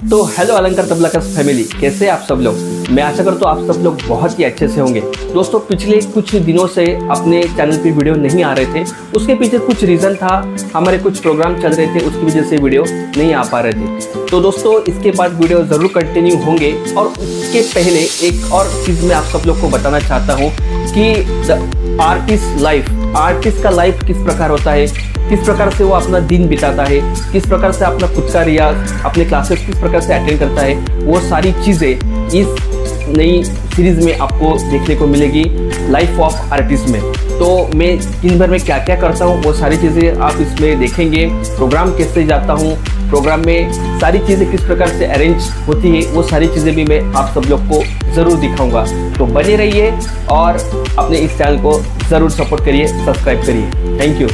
तो हेलो अलंकार तबला का फैमिली कैसे आप सब लोग? मैं आशा करता हूँ आप सब लोग बहुत ही अच्छे से होंगे। दोस्तों, पिछले कुछ दिनों से अपने चैनल पे वीडियो नहीं आ रहे थे। उसके पीछे कुछ रीज़न था, हमारे कुछ प्रोग्राम चल रहे थे, उसकी वजह से वीडियो नहीं आ पा रहे थे। तो दोस्तों, इसके बाद वीडियो ज़रूर कंटिन्यू होंगे और उसके पहले एक और चीज़ मैं आप सब लोग को बताना चाहता हूँ कि द आर्टिस्ट लाइफ आर्टिस्ट का लाइफ किस प्रकार होता है? किस प्रकार से वो अपना दिन बिताता है? किस प्रकार से अपना खुद का रियाज अपने क्लासेस किस प्रकार से अटेंड करता है? वो सारी चीज़ें इस नई सीरीज़ में आपको देखने को मिलेगी लाइफ ऑफ़ आर्टिस्ट में। तो मैं दिन भर में क्या क्या करता हूँ, वो सारी चीज़ें आप इसमें देखेंगे। प्रोग्राम कैसे जाता हूँ प्रोग्राम में सारी चीज़ें किस प्रकार से अरेंज होती है, वो सारी चीज़ें भी मैं आप सब लोग को ज़रूर दिखाऊँगा। तो बने रहिए और अपने इस चैनल को ज़रूर सपोर्ट करिए सब्सक्राइब करिए। Thank you